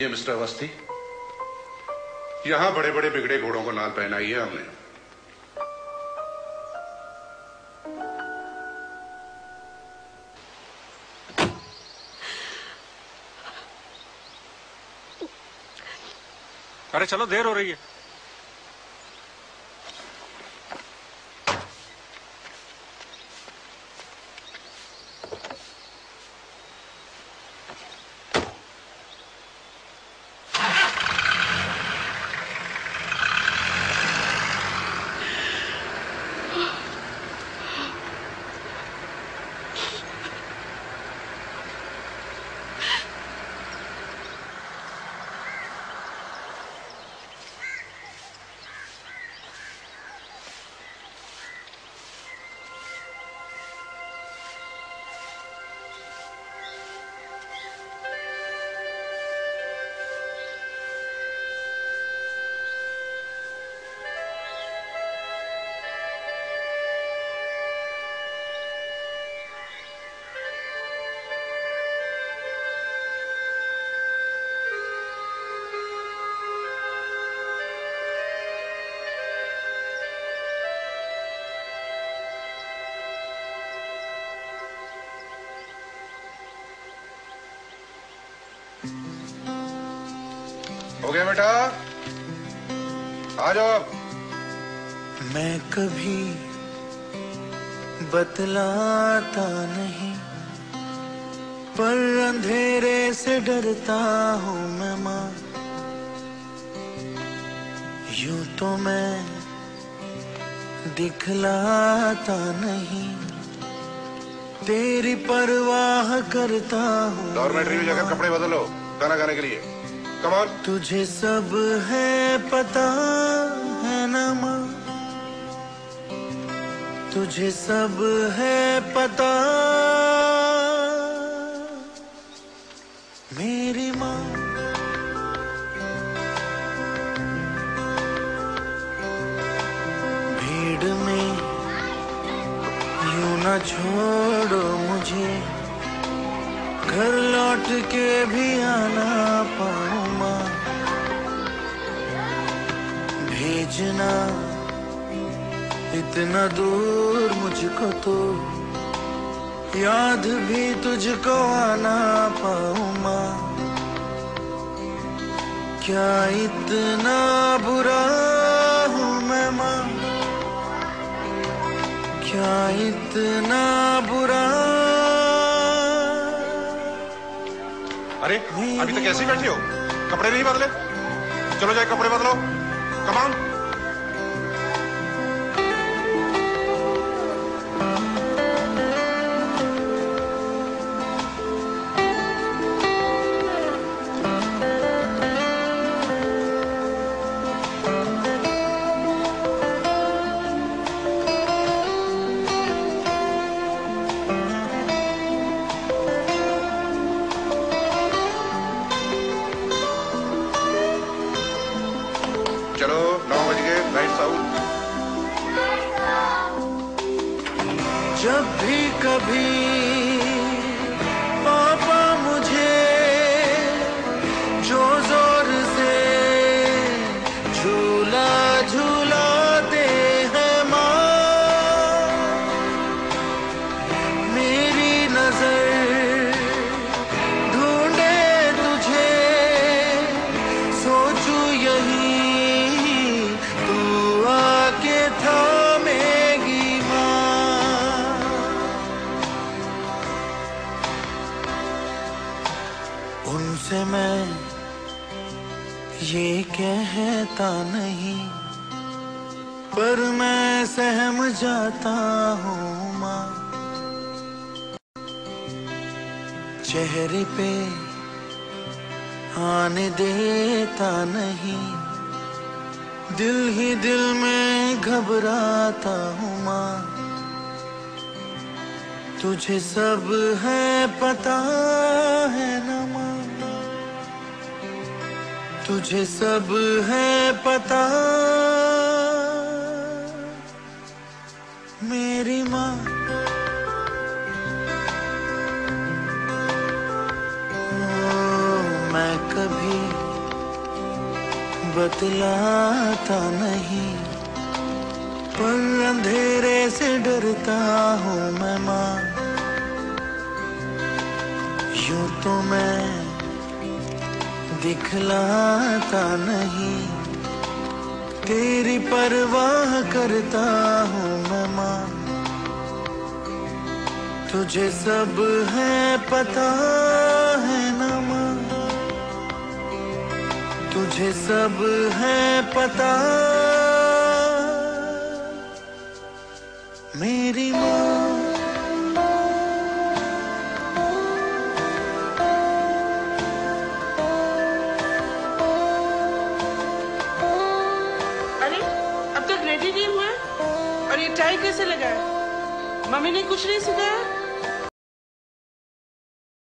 ये मिस्टर अवस्थी, यहाँ बड़े बड़े बिगड़े घोड़ों को नाल पहनाई है हमने। अरे चलो, देर हो रही है। हो गया बेटा। आ जाओ मैं कभी बतलाता नहीं, पर अंधेरे से डरता हूँ मैं माँ। यूँ तो मैं दिखलाता नहीं। तेरी परवाह करता हूँ। डॉर्मेटरी में जाकर कपड़े बदलो गाना गाने के लिए। कमान तुझे सब है पता है ना माँ? तुझे सब है पता। न छोड़ो मुझे। घर लौट के भी आना पाऊँ माँ भेजना इतना दूर मुझको तो। याद भी तुझको आना पाऊँ माँ क्या इतना बुरा क्या इतना बुरा? अरे, अभी तक ही बैठी हो। कपड़े नहीं बदले। चलो जाए, कपड़े बदलो। कमान जब भी कभी ये कहता नहीं, पर मैं सहम जाता हूँ, माँ। चेहरे पे आने देता नहीं, दिल ही दिल में घबराता हूँ, माँ। तुझे सब है पता है ना, माँ। तुझे सब है पता। मेरी माँ। मैं कभी बतलाता नहीं, पर अंधेरे से डरता हूँ मैं माँ। यूँ तो मैं दिखलाता नहीं। तेरी परवाह करता हूँ मैं माँ। तुझे सब है, पता है ना माँ। तुझे सब है, पता। मेरी ये टाई कैसे लगा मम्मी ने कुछ नहीं सिखाया?